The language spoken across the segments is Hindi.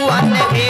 भगवान भी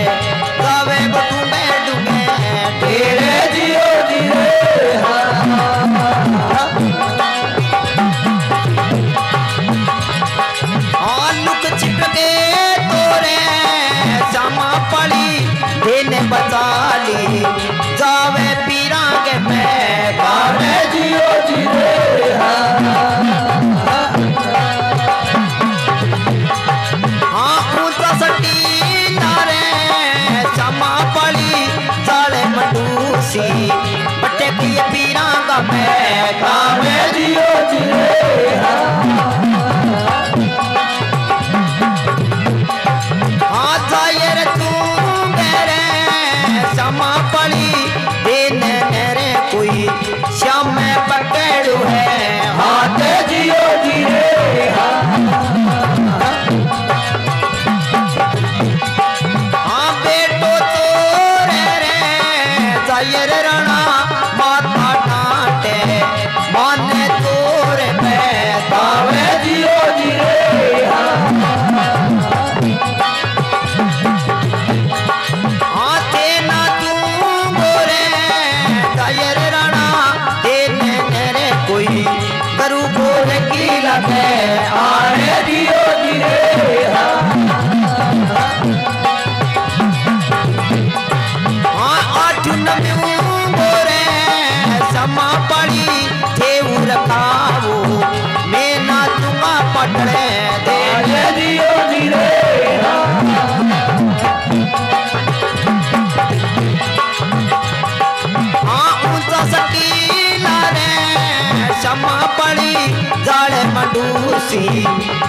डूसी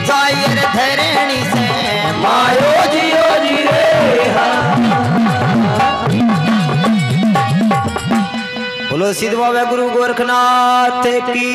जायर धरणी से मायो जियो जी रे बोलो बाबा गुरु गोरखनाथ की।